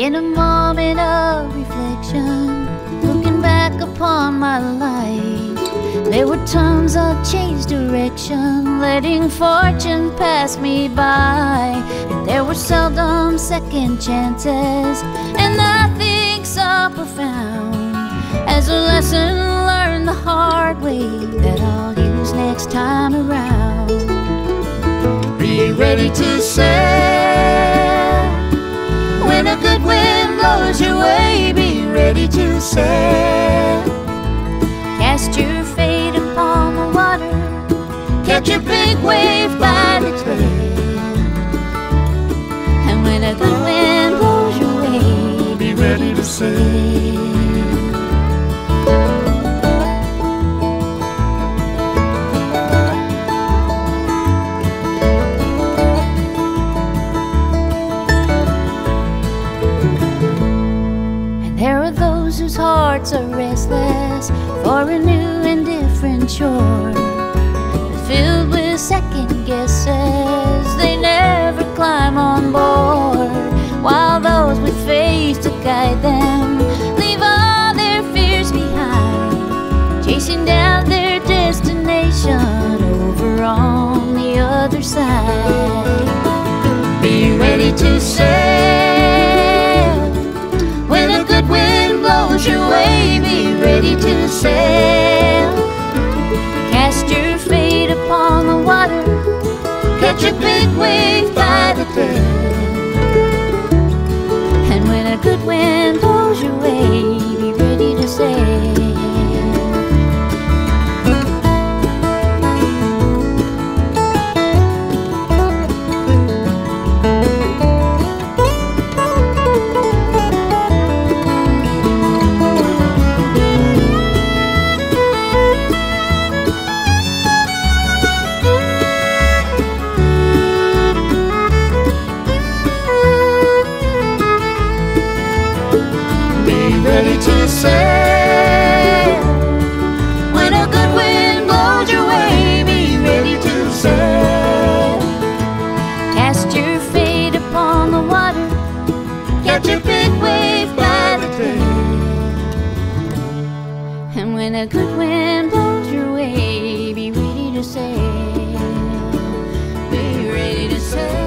In a moment of reflection, looking back upon my life, there were times I changed direction, letting fortune pass me by. And there were seldom second chances, and I so profound as a lesson learned the hard way that I'll use next time around. Be ready to say. Ready to sail. Cast your fate upon the water, Catch a big wave by the tail. Are those whose hearts are restless for a new and different shore. Filled with second guesses, they never climb on board. While those with faith to guide them leave all their fears behind, chasing down their destination over on the other side. To sail. Cast your fate upon the water. Catch a big wave by the tail. And when a good wind ready to sail when a good wind blows your way. Be ready to sail. Cast your fate upon the water. Catch a big wave by the tail. And when a good wind blows your way, be ready to sail. Be ready to sail.